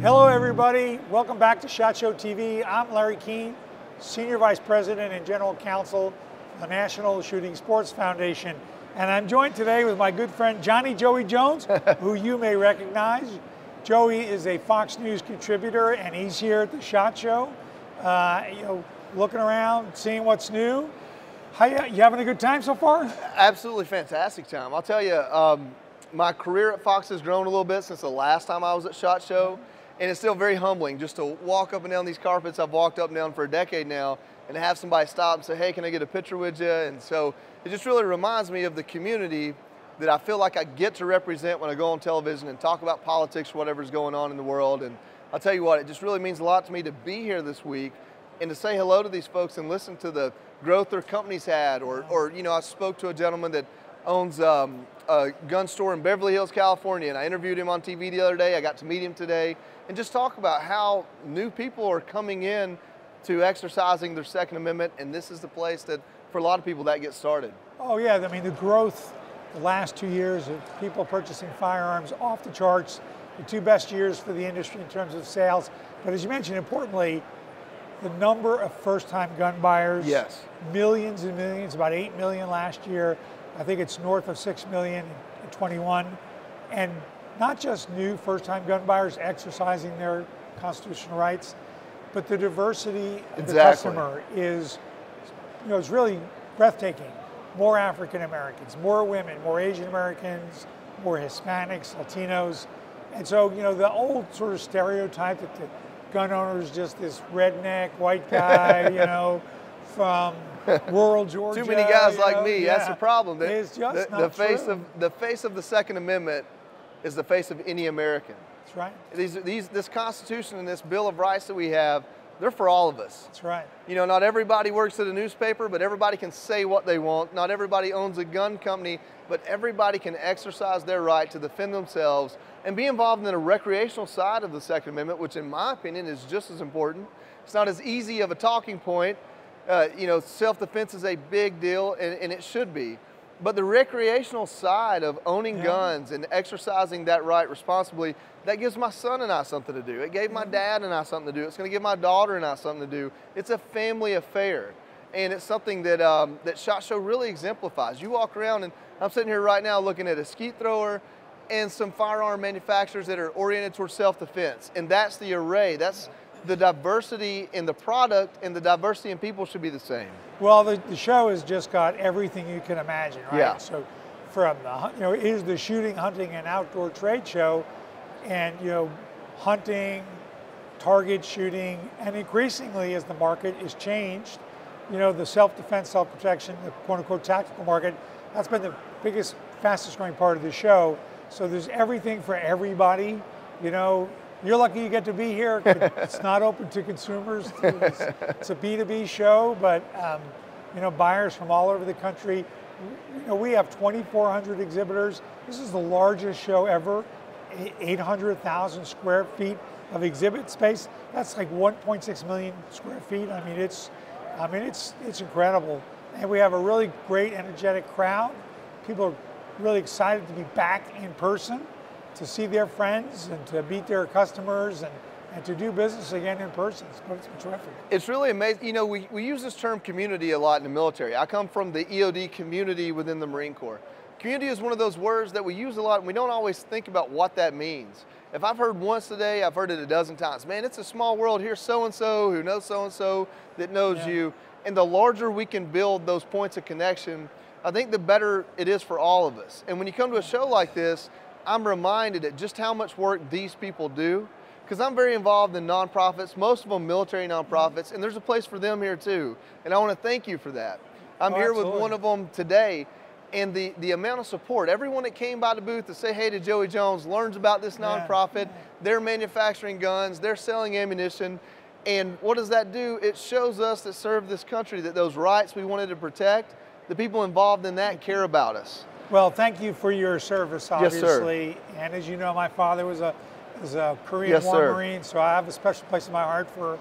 Hello, everybody. Welcome back to SHOT Show TV. I'm Larry Keane, Senior Vice President and General Counsel of the National Shooting Sports Foundation. And I'm joined today with my good friend Johnny Joey Jones, who you may recognize. Joey is a Fox News contributor, and he's here at the SHOT Show, uh, you know, looking around, seeing what's new. How you, you having a good time so far? Absolutely fantastic time. I'll tell you, um, my career at Fox has grown a little bit since the last time I was at SHOT Show, and it's still very humbling just to walk up and down these carpets I've walked up and down for a decade now, and have somebody stop and say, "Hey, can I get a picture with you?" And so it just really reminds me of the community that I feel like I get to represent when I go on television and talk about politics whatever's going on in the world. And I'll tell you what, it just really means a lot to me to be here this week and to say hello to these folks and listen to the growth their companies had. Or, or you know, I spoke to a gentleman that owns um, a gun store in Beverly Hills, California, and I interviewed him on TV the other day. I got to meet him today and just talk about how new people are coming in to exercising their Second Amendment, and this is the place that for a lot of people that gets started. Oh yeah, I mean the growth the last two years of people purchasing firearms off the charts, the two best years for the industry in terms of sales. But as you mentioned, importantly, the number of first-time gun buyers. Yes. Millions and millions, about 8 million last year. I think it's north of 6 million in 21. And not just new first-time gun buyers exercising their constitutional rights, but the diversity of exactly. the customer is, you know, it's really breathtaking. More African Americans, more women, more Asian Americans, more Hispanics, Latinos. And so, you know, the old sort of stereotype that the gun owner is just this redneck white guy, you know, from rural Georgia. Too many guys like know? me. Yeah. That's the problem. The, It's just the, the face true. of the face of the Second Amendment is the face of any American. That's right. These, these, this Constitution and this Bill of Rights that we have, they're for all of us. That's right. You know, not everybody works at a newspaper, but everybody can say what they want. Not everybody owns a gun company, but everybody can exercise their right to defend themselves and be involved in the recreational side of the Second Amendment, which, in my opinion, is just as important. It's not as easy of a talking point. Uh, you know, self-defense is a big deal, and, and it should be. But the recreational side of owning Yeah. guns and exercising that right responsibly, that gives my son and I something to do. It gave Mm-hmm. my dad and I something to do. It's going to give my daughter and I something to do. It's a family affair. And it's something that, um, that SHOT Show really exemplifies. You walk around, and I'm sitting here right now looking at a skeet thrower and some firearm manufacturers that are oriented towards self-defense. And that's the array. That's the diversity in the product and the diversity in people should be the same. Well, the, the show has just got everything you can imagine, right? Yeah. So, from the you know, it is the shooting, hunting, and outdoor trade show, and you know, hunting, target shooting, and increasingly as the market is changed, you know, the self-defense, self-protection, the quote-unquote tactical market, that's been the biggest, fastest-growing part of the show. So there's everything for everybody. You know, you're lucky you get to be here. It's not open to consumers. It's, it's a B2B show, but um, you know, buyers from all over the country. You know, we have 2,400 exhibitors. This is the largest show ever. 800,000 square feet of exhibit space. That's like 1.6 million square feet. I mean, it's, I mean, it's it's incredible. And we have a really great, energetic crowd. People are really excited to be back in person, to see their friends and to meet their customers and, and to do business again in person. It's, been terrific. It's really amazing. You know, we, we use this term community a lot in the military. I come from the EOD community within the Marine Corps. Community is one of those words that we use a lot and we don't always think about what that means. If I've heard once today, I've heard it a dozen times. Man, it's a small world. Here's so and so who knows so and so that knows Yeah. you. And the larger we can build those points of connection, I think the better it is for all of us. And when you come to a show like this, I'm reminded at just how much work these people do. Because I'm very involved in nonprofits, most of them military nonprofits, and there's a place for them here too. And I want to thank you for that. I'm Oh, here with one of them today, and the, the amount of support, everyone that came by the booth to say hey to Joey Jones learns about this Yeah. nonprofit. They're manufacturing guns, they're selling ammunition. And what does that do? It shows us that serve this country that those rights we wanted to protect, the people involved in that care about us. Well, thank you for your service, obviously. Yes. And as you know, my father was a was a Korean Yes, War sir. Marine, so I have a special place in my heart for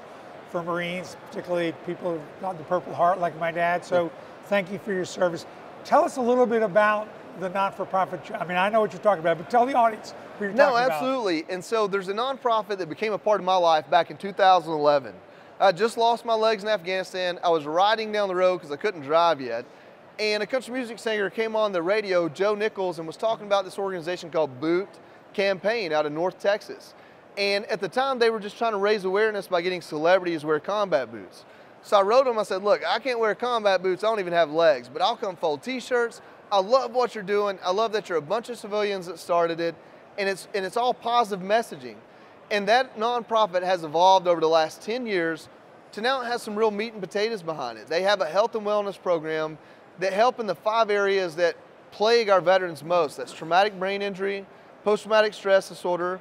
for Marines, particularly people who've got the Purple Heart like my dad. So thank you for your service. Tell us a little bit about the non-for-profit. I mean, I know what you're talking about, but tell the audience who you're no, talking about. absolutely. And so there's a nonprofit that became a part of my life back in 2011. I just lost my legs in Afghanistan. I was riding down the road because I couldn't drive yet. And a country music singer came on the radio, Joe Nichols, and was talking about this organization called Boot Campaign out of North Texas. And at the time, they were just trying to raise awareness by getting celebrities wear combat boots. So I wrote them, I said, look, I can't wear combat boots, I don't even have legs, but I'll come fold t-shirts. I love what you're doing. I love that you're a bunch of civilians that started it, and it's, and it's all positive messaging. And that nonprofit has evolved over the last 10 years to now it has some real meat and potatoes behind it. They have a health and wellness program that help in the five areas that plague our veterans most. That's traumatic brain injury, post-traumatic stress disorder,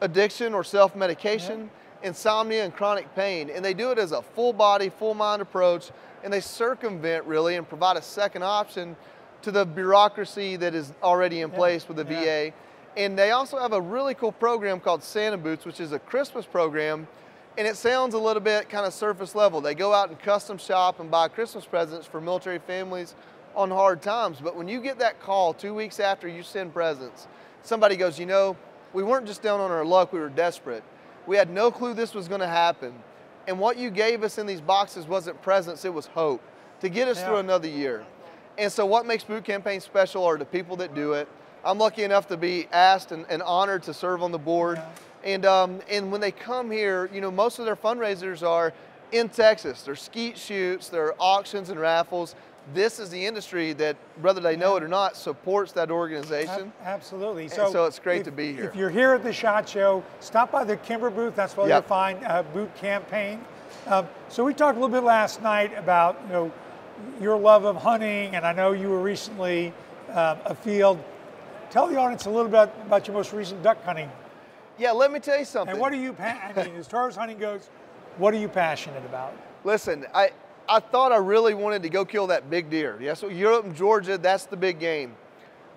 addiction or self-medication, insomnia and chronic pain. And they do it as a full body, full mind approach, and they circumvent really and provide a second option to the bureaucracy that is already in place with the yeah. VA. And they also have a really cool program called Santa Boots, which is a Christmas program. And it sounds a little bit kind of surface level. They go out and custom shop and buy Christmas presents for military families on hard times. But when you get that call two weeks after you send presents, somebody goes, you know, we weren't just down on our luck, we were desperate. We had no clue this was going to happen. And what you gave us in these boxes wasn't presents, it was hope to get us yeah. through another year. And so, what makes Boot Campaign special are the people that do it. I'm lucky enough to be asked and, and honored to serve on the board. Yeah. And, um, and when they come here, you know, most of their fundraisers are in Texas. They're skeet shoots, they're auctions and raffles this is the industry that, whether they know it or not, supports that organization. Absolutely. So, so it's great if, to be here. If you're here at the SHOT Show, stop by the Kimber booth. That's where yep. you'll find uh, Boot Campaign. Um, so we talked a little bit last night about you know your love of hunting, and I know you were recently um, afield. Tell the audience a little bit about your most recent duck hunting. Yeah, let me tell you something. And what are you? I mean, as far as hunting goes, what are you passionate about? Listen, I I thought I really wanted to go kill that big deer. Yeah, so Europe and Georgia, that's the big game.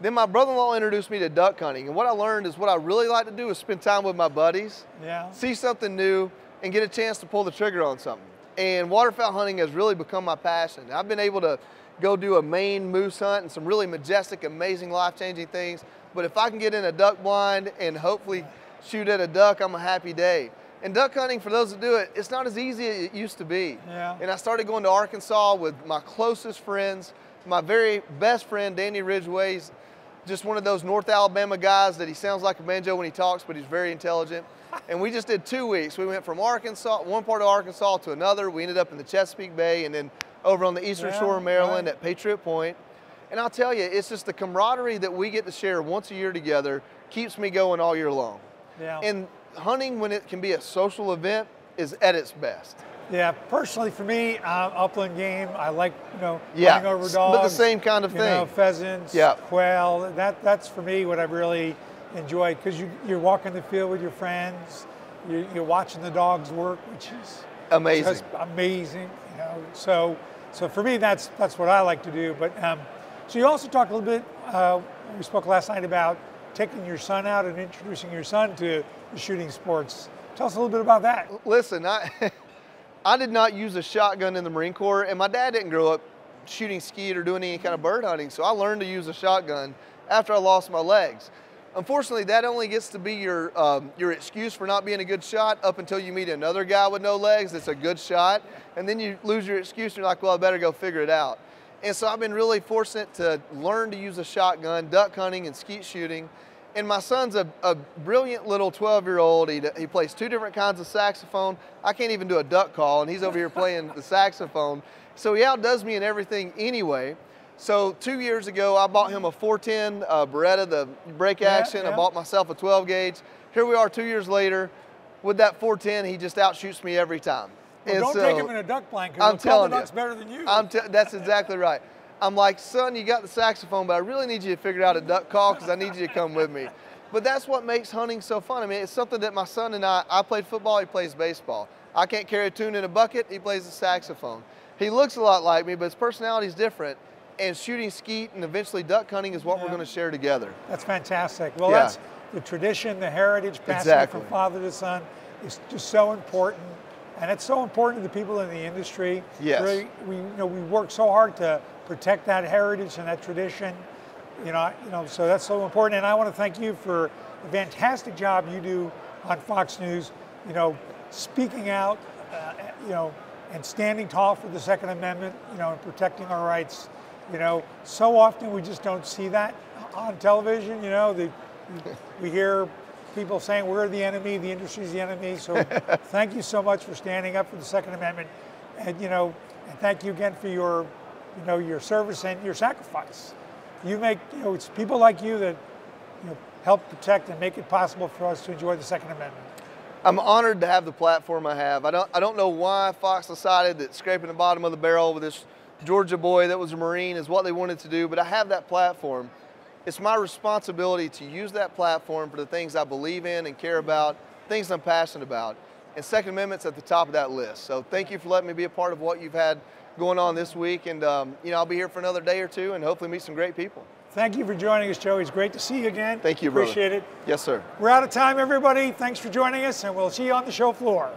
Then my brother-in-law introduced me to duck hunting, and what I learned is what I really like to do is spend time with my buddies, yeah. see something new, and get a chance to pull the trigger on something. And waterfowl hunting has really become my passion. I've been able to go do a Maine moose hunt and some really majestic, amazing, life-changing things. But if I can get in a duck blind and hopefully shoot at a duck, I'm a happy day. And duck hunting, for those that do it, it's not as easy as it used to be. Yeah. And I started going to Arkansas with my closest friends. My very best friend, Danny Ridgway's just one of those North Alabama guys that he sounds like a banjo when he talks, but he's very intelligent. and we just did two weeks. We went from Arkansas, one part of Arkansas to another. We ended up in the Chesapeake Bay and then over on the eastern yeah, shore of Maryland right. at Patriot Point. And I'll tell you, it's just the camaraderie that we get to share once a year together keeps me going all year long. Yeah. And hunting, when it can be a social event, is at its best. Yeah, personally for me, uh, upland game. I like you know yeah, hunting over dogs. But the same kind of you thing. Know, pheasants, yeah. quail. That that's for me what I really enjoy because you you're walking the field with your friends. You're, you're watching the dogs work, which is amazing. Amazing. You know, so so for me that's that's what I like to do. But um, so you also talked a little bit. Uh, we spoke last night about taking your son out and introducing your son to shooting sports. Tell us a little bit about that. Listen, I, I did not use a shotgun in the Marine Corps, and my dad didn't grow up shooting skeet or doing any kind of bird hunting, so I learned to use a shotgun after I lost my legs. Unfortunately, that only gets to be your, um, your excuse for not being a good shot up until you meet another guy with no legs that's a good shot, and then you lose your excuse and you're like, well, I better go figure it out. And so I've been really fortunate to learn to use a shotgun, duck hunting and skeet shooting, and my son's a, a brilliant little 12 year old. He, he plays two different kinds of saxophone. I can't even do a duck call, and he's over here playing the saxophone. So he outdoes me in everything anyway. So two years ago, I bought him a 410 uh, Beretta, the break action. Yeah. I bought myself a 12 gauge. Here we are two years later. With that 410, he just outshoots me every time. Well, don't so, take him in a duck blind because I'm telling you, better than you. I'm that's exactly right. I'm like, son, you got the saxophone, but I really need you to figure out a duck call because I need you to come with me. But that's what makes hunting so fun. I mean, it's something that my son and I, I played football, he plays baseball. I can't carry a tune in a bucket, he plays the saxophone. He looks a lot like me, but his personality is different. And shooting skeet and eventually duck hunting is what yeah. we're going to share together. That's fantastic. Well, yeah. that's the tradition, the heritage, passing exactly. from father to son is just so important. And it's so important to the people in the industry. Yes. Really, we, you know, we work so hard to protect that heritage and that tradition. You know, you know, so that's so important. And I want to thank you for the fantastic job you do on Fox News. You know, speaking out, uh, you know, and standing tall for the Second Amendment. You know, and protecting our rights. You know, so often we just don't see that on television. You know, the, we hear people saying we're the enemy, the industry's the enemy. So thank you so much for standing up for the Second Amendment, and you know, and thank you again for your, you know, your service and your sacrifice. You make, you know, it's people like you that, you know, help protect and make it possible for us to enjoy the Second Amendment. I'm honored to have the platform I have. I don't, I don't know why Fox decided that scraping the bottom of the barrel with this Georgia boy that was a Marine is what they wanted to do, but I have that platform. It's my responsibility to use that platform for the things I believe in and care about, things I'm passionate about. And Second Amendment's at the top of that list. So thank you for letting me be a part of what you've had going on this week. And um, you know, I'll be here for another day or two and hopefully meet some great people. Thank you for joining us, Joey. It's great to see you again. Thank you, brother. Appreciate it. Yes, sir. We're out of time, everybody. Thanks for joining us, and we'll see you on the show floor.